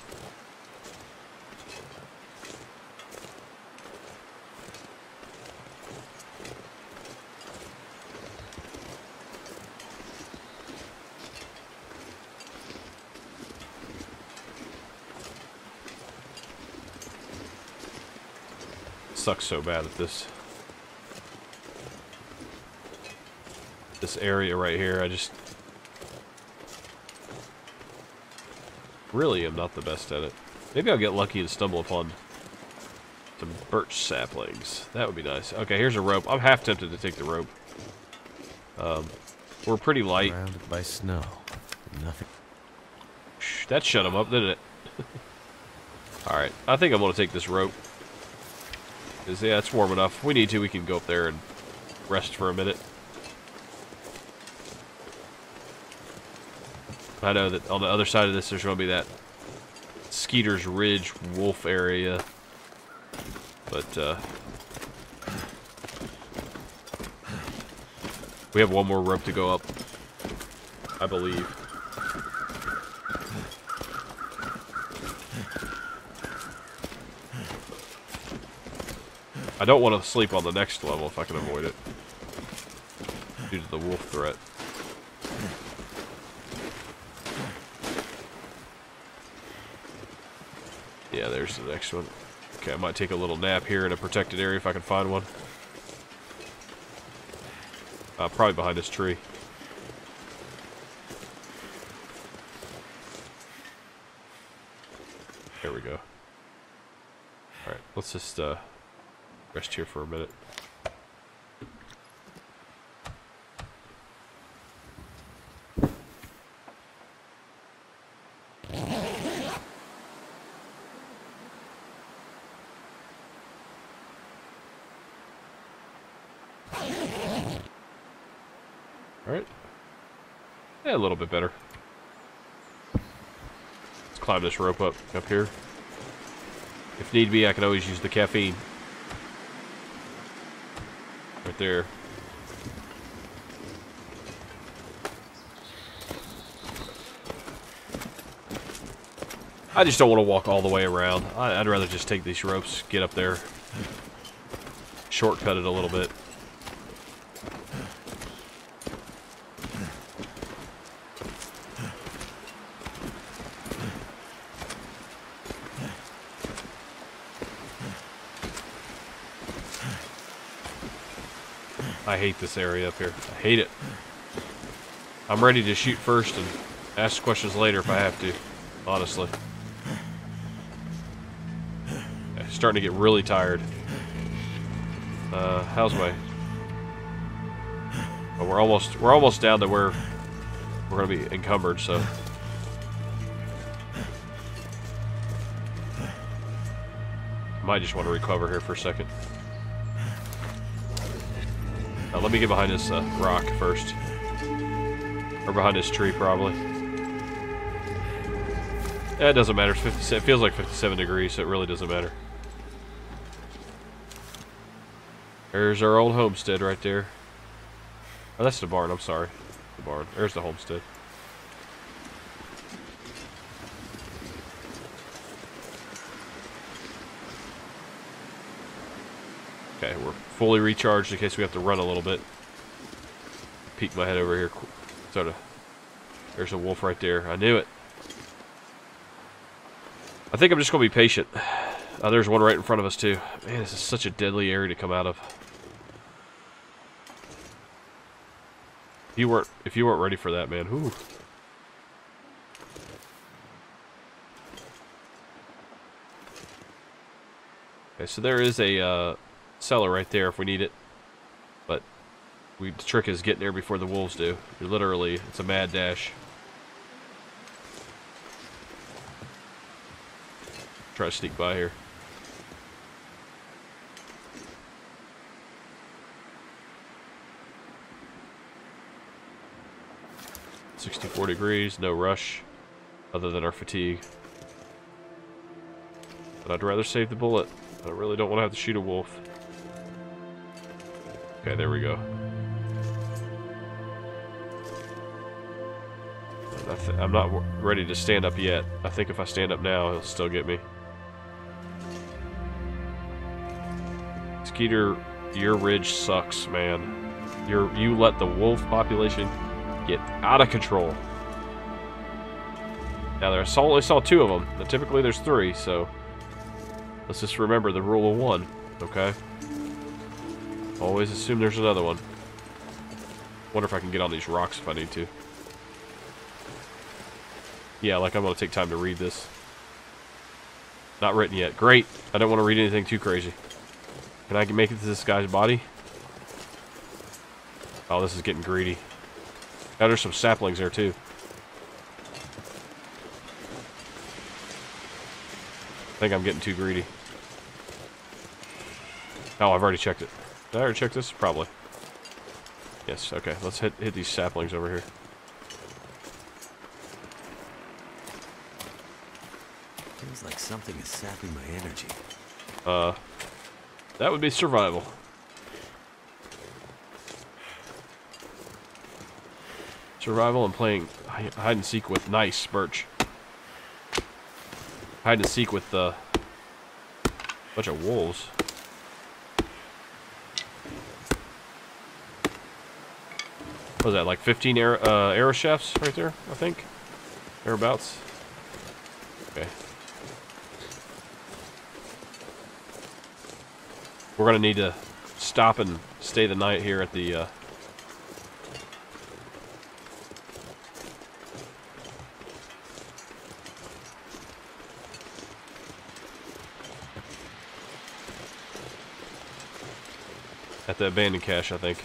Sucks so bad at this. This area right here, I just really am not the best at it. Maybe I'll get lucky and stumble upon some birch saplings. That would be nice. Okay, here's a rope. I'm half tempted to take the rope. Um, we're pretty light. Surrounded by snow. Nothing. Shh, that shut him up, didn't it? Alright, I think I'm going to take this rope. Yeah, it's warm enough. We need to, we can go up there and rest for a minute. I know that on the other side of this, there's going to be that Skeeter's Ridge wolf area. But, uh... We have one more rope to go up. I believe. I don't want to sleep on the next level if I can avoid it. Due to the wolf threat. Yeah, there's the next one. Okay, I might take a little nap here in a protected area if I can find one. Uh, probably behind this tree. There we go. Alright, let's just uh, rest here for a minute. Alright. Yeah, a little bit better. Let's climb this rope up, up here. If need be, I can always use the caffeine. Right there. I just don't want to walk all the way around. I'd rather just take these ropes, get up there, shortcut it a little bit. I hate this area up here. I hate it. I'm ready to shoot first and ask questions later if I have to, honestly. I'm starting to get really tired. Uh, how's my... Oh, we're almost we're almost down to where we're gonna be encumbered, so might just want to recover here for a second. Let me get behind this uh, rock first. Or behind this tree, probably. Yeah, it doesn't matter. 50, it feels like 57 degrees, so it really doesn't matter. There's our old homestead right there. Oh, that's the barn. I'm sorry. The barn. There's the homestead. Okay, we're fully recharged in case we have to run a little bit. Peek my head over here. Sort of. There's a wolf right there. I knew it. I think I'm just going to be patient. Oh, there's one right in front of us, too. Man, this is such a deadly area to come out of. If you weren't, if you weren't ready for that, man, whoo. Okay, so there is a uh, cellar right there if we need it. But we, the trick is getting there before the wolves do. You're literally, it's a mad dash. Try to sneak by here. 64 degrees, no rush, other than our fatigue. But I'd rather save the bullet. I really don't want to have to shoot a wolf. Okay, there we go. I am not ready to stand up yet. I think if I stand up now, he'll still get me. Skeeter, your ridge sucks, man. You're, you let the wolf population get out of control. Now, there I only saw two of them. Now, typically, there's three, so... Let's just remember the rule of one, okay? Always assume there's another one. Wonder if I can get on these rocks if I need to. Yeah, like I'm going to take time to read this. Not written yet. Great. I don't want to read anything too crazy. Can I make it to this guy's body? Oh, this is getting greedy. Now there's some saplings there too. I think I'm getting too greedy. Oh, I've already checked it. Did I already check this? Probably. Yes, okay. Let's hit, hit these saplings over here. Feels like something is sapping my energy. Uh, that would be survival. Survival and playing hide and seek with nice birch. Hide and seek with a uh, bunch of wolves. What was that, like 15 air, uh, arrow shafts right there, I think? Thereabouts. Okay. We're gonna need to stop and stay the night here at the, uh, at the abandoned cache, I think.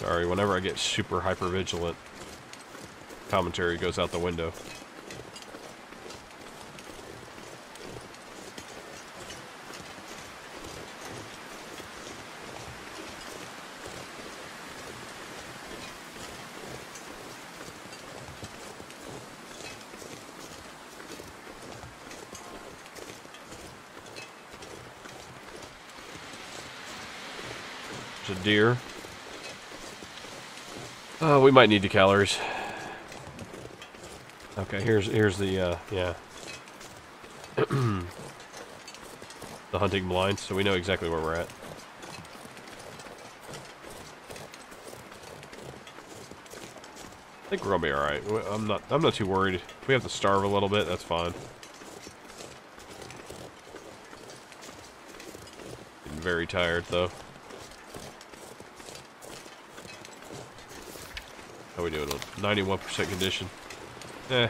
Sorry, whenever I get super hyper vigilant, commentary goes out the window. There's a deer. Uh, we might need the calories. Okay, here's here's the uh, yeah. the hunting blind, so we know exactly where we're at. I think we're gonna be all right. I'm not. I'm not too worried. If we have to starve a little bit, that's fine. Getting very tired though. How we doing? on 91% condition. Eh.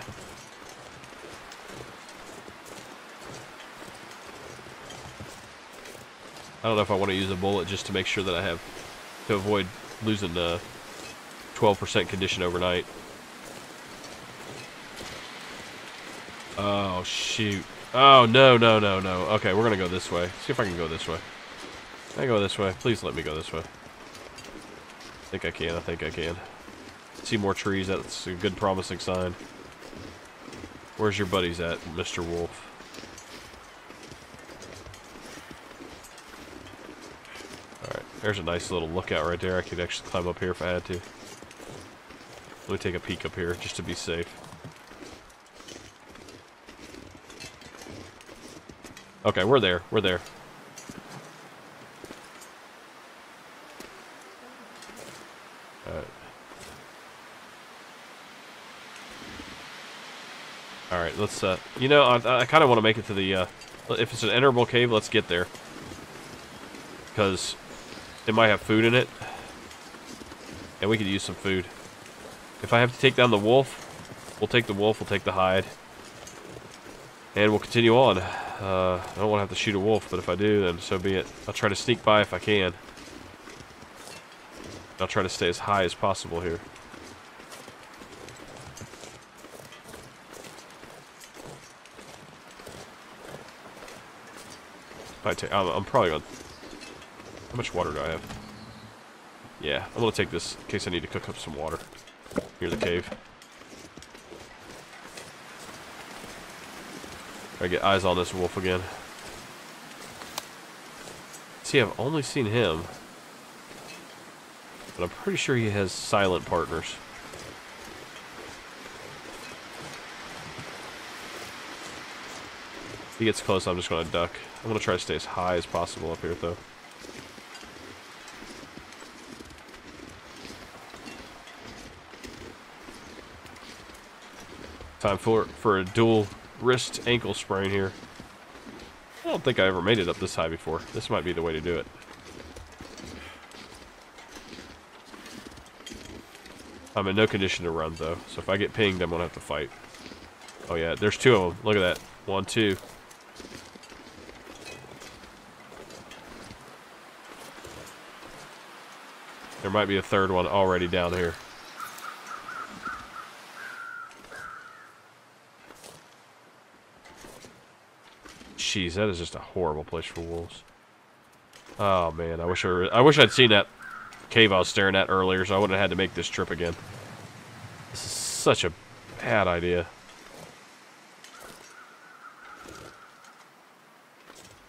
I don't know if I want to use a bullet just to make sure that I have to avoid losing the 12% condition overnight. Oh, shoot. Oh, no, no, no, no. Okay, we're going to go this way. See if I can go this way. Can I go this way? Please let me go this way. I think I can. I think I can. See more trees, that's a good promising sign. Where's your buddies at, Mr. Wolf? Alright, there's a nice little lookout right there. I could actually climb up here if I had to. Let me take a peek up here, just to be safe. Okay, we're there. We're there. Alright, let's, uh, you know, I, I kind of want to make it to the, uh, if it's an enterable cave, let's get there. Because it might have food in it. And we could use some food. If I have to take down the wolf, we'll take the wolf, we'll take the hide. And we'll continue on. Uh, I don't want to have to shoot a wolf, but if I do, then so be it. I'll try to sneak by if I can. I'll try to stay as high as possible here. I take, I'm, I'm probably going How much water do I have? Yeah, I'm gonna take this in case I need to cook up some water. Near the cave. I get eyes on this wolf again. See, I've only seen him. But I'm pretty sure he has silent partners. He gets close, I'm just going to duck. I'm going to try to stay as high as possible up here, though. Time for for a dual wrist ankle sprain here. I don't think I ever made it up this high before. This might be the way to do it. I'm in no condition to run, though. So if I get pinged, I'm going to have to fight. Oh, yeah. There's two of them. Look at that. One, two. There might be a third one already down here. Jeez, that is just a horrible place for wolves. Oh man, I wish I, I wish I'd seen that cave I was staring at earlier, so I wouldn't have had to make this trip again. This is such a bad idea.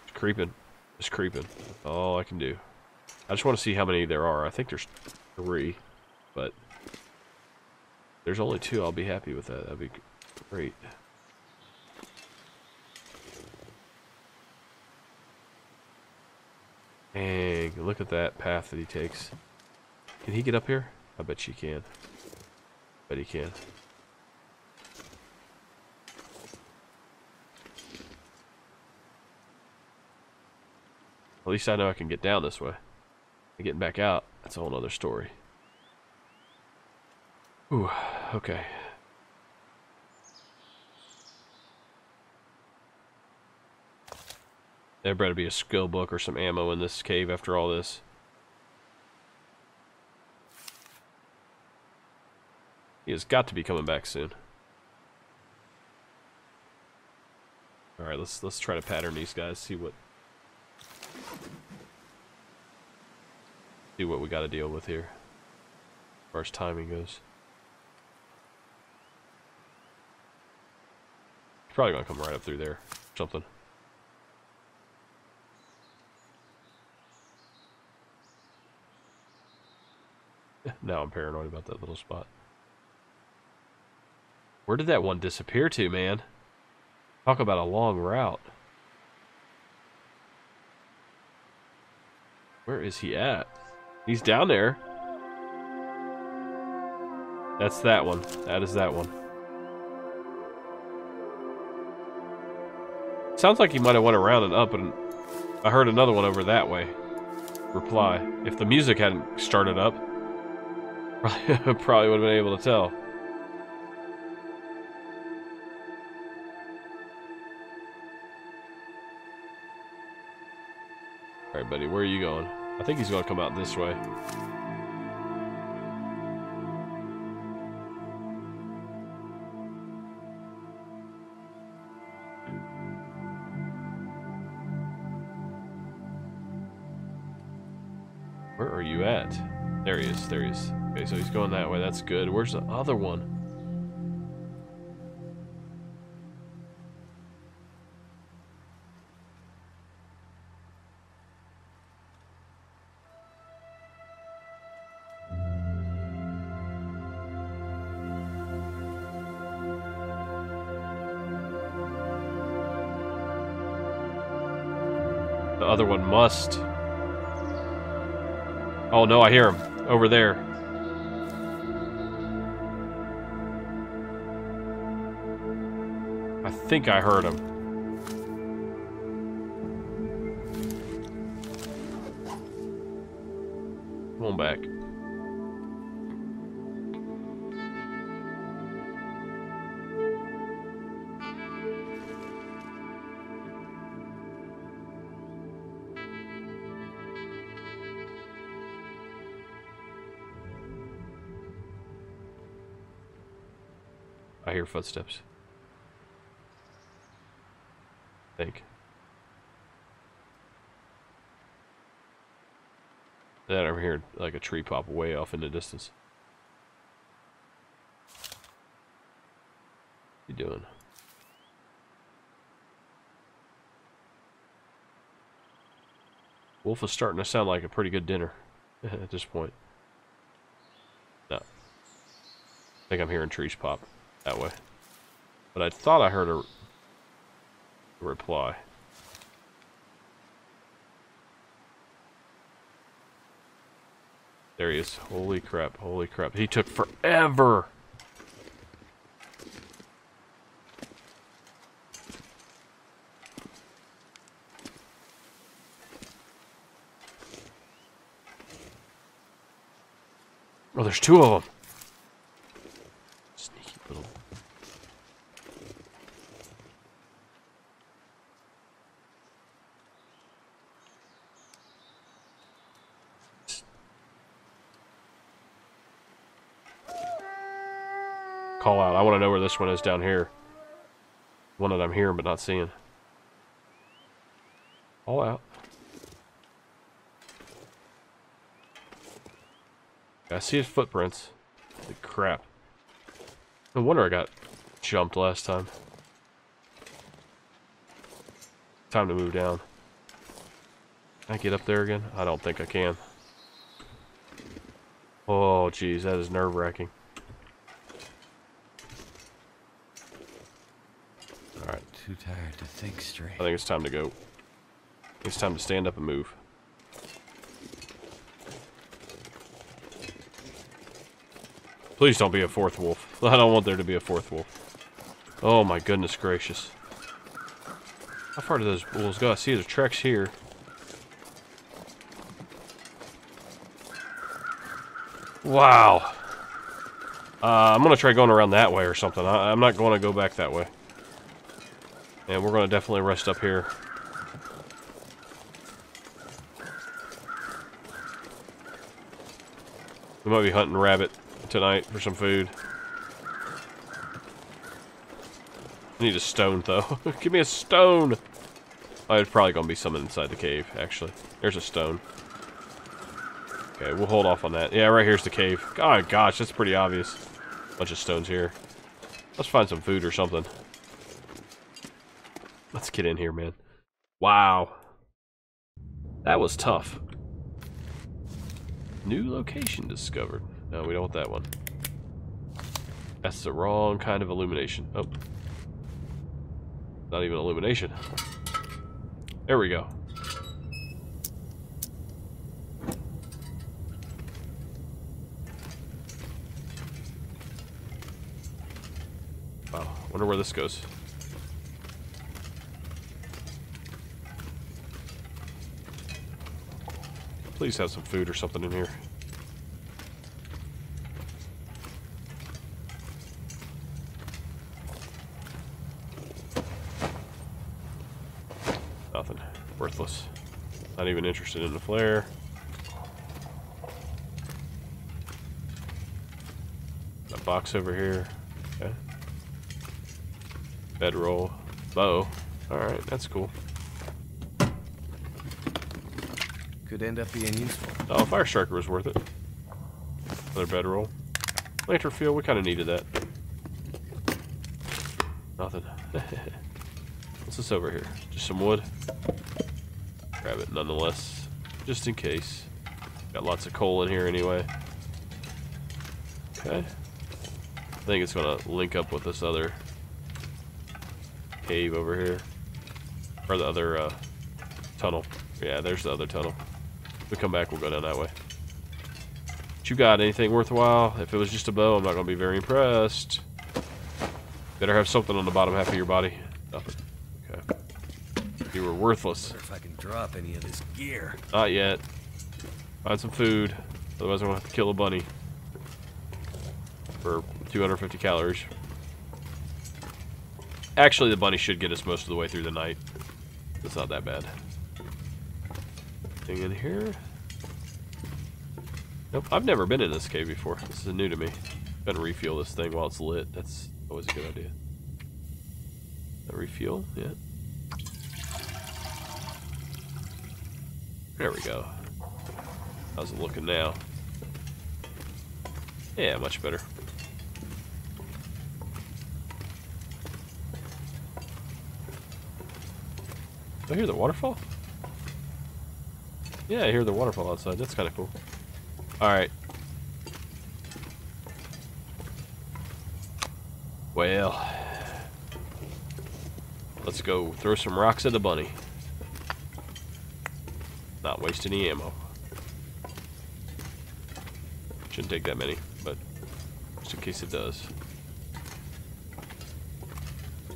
It's creeping. It's creeping. all I can do. I just want to see how many there are. I think there's three, but there's only two. I'll be happy with that. That'd be great. Dang, look at that path that he takes. Can he get up here? I bet you can. Bet he can. At least I know I can get down this way. Getting back out, that's a whole other story. Ooh, okay. There better be a skill book or some ammo in this cave after all this. He has got to be coming back soon. Alright, let's let's try to pattern these guys, see what see what we gotta deal with here. As far as timing goes. He's probably gonna come right up through there. Something. now I'm paranoid about that little spot. Where did that one disappear to, man? Talk about a long route. Where is he at? He's down there. That's that one. That is that one. Sounds like he might have went around and up, and I heard another one over that way. Reply. If the music hadn't started up, Probably would have been able to tell. Alright, buddy, where are you going? I think he's to come out this way. Where are you at? There he is, there he is. Okay, so he's going that way. That's good. Where's the other one? The other one must. Oh no, I hear him over there. I think I heard him. I hear footsteps. think. That over here, like a tree pop way off in the distance. you doing? Wolf is starting to sound like a pretty good dinner at this point. No. I think I'm hearing trees pop that way. But I thought I heard a, a reply. There he is. Holy crap, holy crap. He took forever! Oh, there's two of them. Sneaky little. Call out. I want to know where this one is down here. One that I'm hearing but not seeing. All out. I see his footprints. Holy crap. No wonder I got jumped last time. Time to move down. Can I get up there again? I don't think I can. Oh, jeez, that is nerve-wracking. Alright, Too tired to think straight. I think it's time to go. It's time to stand up and move. Please don't be a fourth wolf. I don't want there to be a fourth wolf. Oh my goodness gracious. How far do those wolves go? I see the tracks here. Wow. Uh, I'm going to try going around that way or something. I I'm not going to go back that way. And we're going to definitely rest up here. We might be hunting rabbit tonight for some food. I need a stone, though. Give me a stone! Oh, it's probably going to be something inside the cave, actually. There's a stone. Okay, we'll hold off on that. Yeah, right here's the cave. Oh, gosh, that's pretty obvious. Bunch of stones here. Let's find some food or something. Get in here, man. Wow. That was tough. New location discovered. No, we don't want that one. That's the wrong kind of illumination. Oh. Not even illumination. There we go. Wow, wonder where this goes. Please have some food or something in here. Nothing. Worthless. Not even interested in the flare. A box over here. Okay. Bedroll. Bow. Alright, that's cool. Could end up being useful. Oh, Fire Striker was worth it. Another bedroll. Lantern fuel, we kind of needed that. Nothing. What's this over here? Just some wood? Grab it nonetheless, just in case. Got lots of coal in here anyway. Okay. I think it's gonna link up with this other cave over here. Or the other uh, tunnel. Yeah, there's the other tunnel. We come back, we'll go down that way. But you got anything worthwhile? If it was just a bow, I'm not gonna be very impressed. Better have something on the bottom half of your body. Nothing. Okay. You were worthless. If I can drop any of this gear. Not yet. Find some food. Otherwise, I'm gonna have to kill a bunny. For 250 calories. Actually, the bunny should get us most of the way through the night. It's not that bad anything in here. Nope, I've never been in this cave before. This is new to me. Better refuel this thing while it's lit. That's always a good idea. A refuel, yeah. There we go. How's it looking now? Yeah, much better. I hear the waterfall? Yeah, I hear the waterfall outside. That's kind of cool. Alright. Well. Let's go throw some rocks at the bunny. Not waste any ammo. Shouldn't take that many, but just in case it does.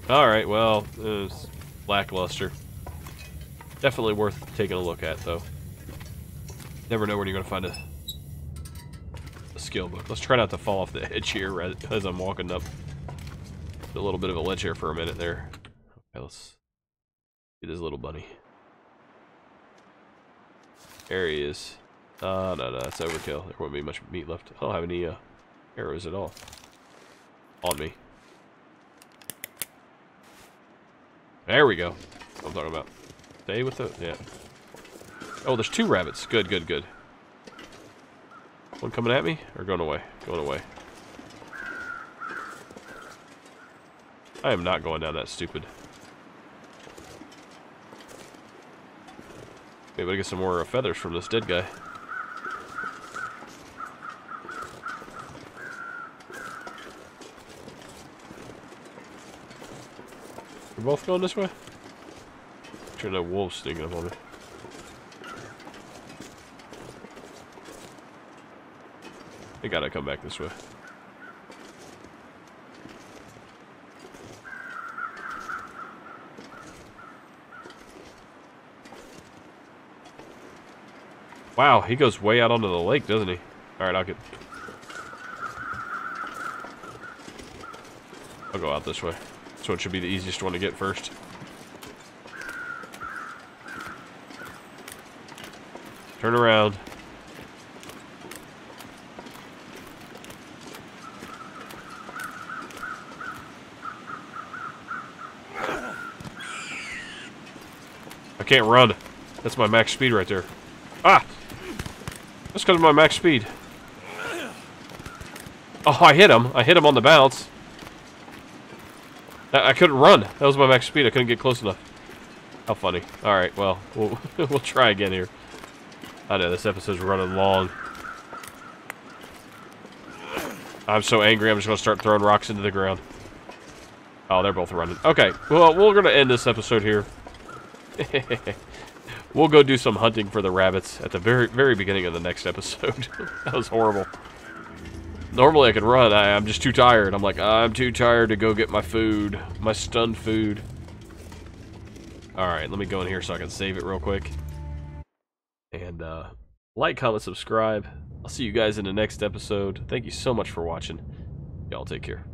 Alright, well, it's lackluster. Definitely worth taking a look at, though. Never know when you're going to find a, a skill book. Let's try not to fall off the edge here as I'm walking up. A little bit of a ledge here for a minute there. Okay, let's see this little bunny. There he is. Uh, no, no, that's overkill. There won't be much meat left. I don't have any uh, arrows at all on me. There we go. I'm talking about. Stay with the... Yeah. Oh, there's two rabbits. Good, good, good. One coming at me? Or going away? Going away. I am not going down that stupid. Maybe I get some more uh, feathers from this dead guy. We're both going this way? Sure no wolves sneaking up on me. They gotta come back this way. Wow, he goes way out onto the lake, doesn't he? Alright, I'll get... I'll go out this way. This one should be the easiest one to get first. Turn around. Can't run. That's my max speed right there. Ah! That's because of my max speed. Oh, I hit him. I hit him on the bounce. I, I couldn't run. That was my max speed. I couldn't get close enough. How funny. Alright, well, we'll, we'll try again here. I know, this episode's running long. I'm so angry, I'm just going to start throwing rocks into the ground. Oh, they're both running. Okay, well, we're going to end this episode here. we'll go do some hunting for the rabbits at the very, very beginning of the next episode. that was horrible. Normally I could run, I, I'm just too tired. I'm like, I'm too tired to go get my food. My stunned food. Alright, let me go in here so I can save it real quick. And uh, like, comment, subscribe. I'll see you guys in the next episode. Thank you so much for watching. Y'all take care.